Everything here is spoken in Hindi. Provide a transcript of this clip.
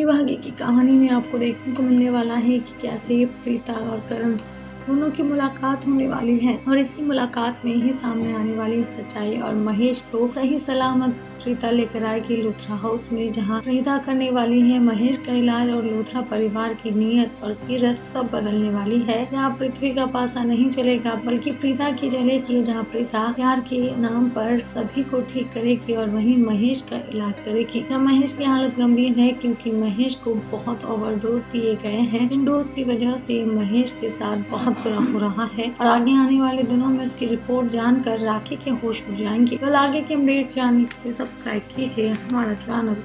अगले भागे की कहानी में आपको देखने को मिलने वाला है कि कैसे प्रीता और करण दोनों की मुलाकात होने वाली है और इसी मुलाकात में ही सामने आने वाली सच्चाई और महेश को सही सलामत प्रीता लेकर आएगी लुथरा हाउस में, जहाँ प्रीता करने वाली है महेश का इलाज और लुथरा परिवार की नीयत और सीरत सब बदलने वाली है, जहाँ पृथ्वी का पासा नहीं चलेगा, बल्कि प्रीता की चलेगी जहाँ प्रीता प्यार के नाम पर सभी को ठीक करेगी और वहीं महेश का इलाज करेगी। जब महेश की हालत गंभीर है, क्योंकि महेश को बहुत ओवरडोज दिए गए हैं इन डोज की वजह से महेश के साथ बहुत बुरा हो रहा है। और आगे आने वाले दिनों में इसकी रिपोर्ट जानकर राखी के होश उड़ जाएँगे कल आगे के अपडेट जानने के लिए सब्सक्राइब कीजिए हमारा चैनल